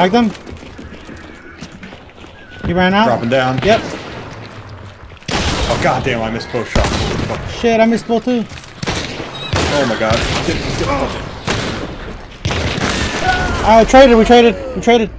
Tag them. He ran out. Dropping down. Yep. Oh god damn! I missed both shots. Shit, I missed both too. Oh my god. Get, get, Alright, traded, we traded, we traded.